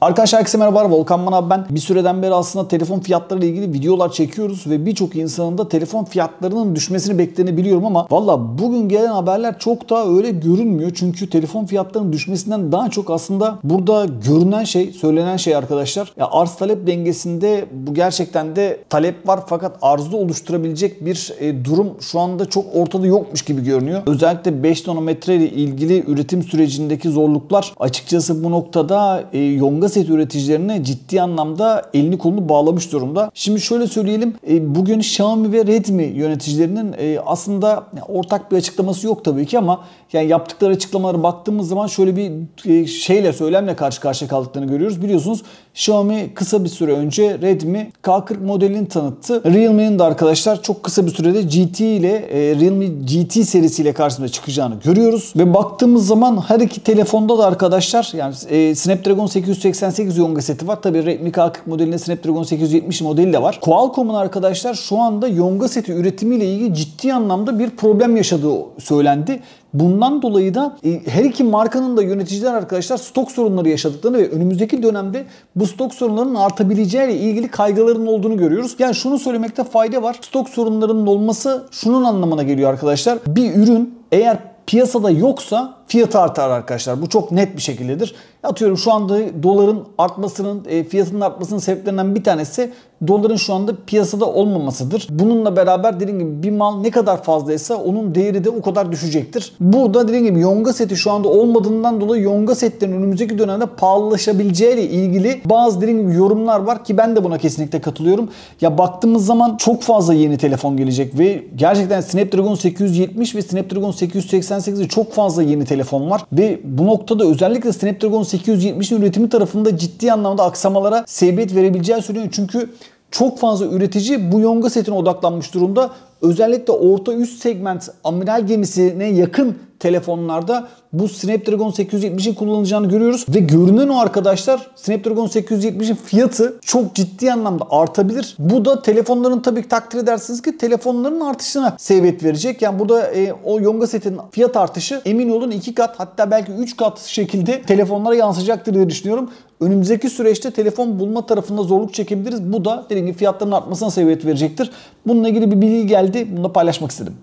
Arkadaşlar herkese merhaba Volkan Manav ben. Bir süreden beri aslında telefon fiyatları ile ilgili videolar çekiyoruz ve birçok insanın da telefon fiyatlarının düşmesini beklediğini biliyorum ama valla bugün gelen haberler çok daha öyle görünmüyor. Çünkü telefon fiyatlarının düşmesinden daha çok aslında burada görünen şey, söylenen şey arkadaşlar ya arz talep dengesinde bu gerçekten de talep var fakat arzda oluşturabilecek bir e, durum şu anda çok ortada yokmuş gibi görünüyor. Özellikle 5 nanometre ile ilgili üretim sürecindeki zorluklar açıkçası bu noktada e, yonga set üreticilerine ciddi anlamda elini kolunu bağlamış durumda. Şimdi şöyle söyleyelim. E, bugün Xiaomi ve Redmi yöneticilerinin e, aslında ortak bir açıklaması yok tabii ki ama yani yaptıkları açıklamalara baktığımız zaman şöyle bir e, şeyle söylemle karşı karşıya kaldıklarını görüyoruz. Biliyorsunuz Xiaomi kısa bir süre önce Redmi K40 modelini tanıttı. Realme'nin de arkadaşlar çok kısa bir sürede GT ile Realme GT serisiyle karşımıza çıkacağını görüyoruz. Ve baktığımız zaman her iki telefonda da arkadaşlar yani Snapdragon 880 88 Yonga seti var. Tabii Redmi K40 modelinde Snapdragon 870 modeli de var. Qualcomm'un arkadaşlar şu anda Yonga seti üretimiyle ilgili ciddi anlamda bir problem yaşadığı söylendi. Bundan dolayı da e, her iki markanın da yöneticiler arkadaşlar stok sorunları yaşadıklarını ve önümüzdeki dönemde bu stok sorunlarının artabileceğiyle ilgili kaygıların olduğunu görüyoruz. Yani şunu söylemekte fayda var. Stok sorunlarının olması şunun anlamına geliyor arkadaşlar. Bir ürün eğer piyasada yoksa fiyatı artar arkadaşlar. Bu çok net bir şekildedir. Atıyorum şu anda doların artmasının, e, fiyatının artmasının sebeplerinden bir tanesi doların şu anda piyasada olmamasıdır. Bununla beraber dediğim gibi bir mal ne kadar fazlaysa onun değeri de o kadar düşecektir. Burada dediğim gibi yonga seti şu anda olmadığından dolayı yonga setlerin önümüzdeki dönemde pahalılaşabileceği ile ilgili bazı dediğim gibi yorumlar var ki ben de buna kesinlikle katılıyorum. Ya baktığımız zaman çok fazla yeni telefon gelecek ve gerçekten Snapdragon 870 ve Snapdragon 888'de çok fazla yeni telefon var ve bu noktada özellikle Snapdragon 870'in üretimi tarafında ciddi anlamda aksamalara sebebiyet verebileceği söyleniyor. Çünkü çok fazla üretici bu yonga setine odaklanmış durumda. Özellikle orta üst segment amiral gemisine yakın telefonlarda bu Snapdragon 870'in kullanılacağını görüyoruz. Ve görünen o arkadaşlar Snapdragon 870'in fiyatı çok ciddi anlamda artabilir. Bu da telefonların tabii ki takdir edersiniz ki telefonların artışına sebebiyet verecek. Yani burada e, o Yonga setin fiyat artışı emin olun 2 kat hatta belki 3 kat şekilde telefonlara yansıyacaktır diye düşünüyorum. Önümüzdeki süreçte telefon bulma tarafında zorluk çekebiliriz. Bu da dediğim gibi fiyatların artmasına sebebiyet verecektir. Bununla ilgili bir bilgi geldi. Bunu da paylaşmak istedim.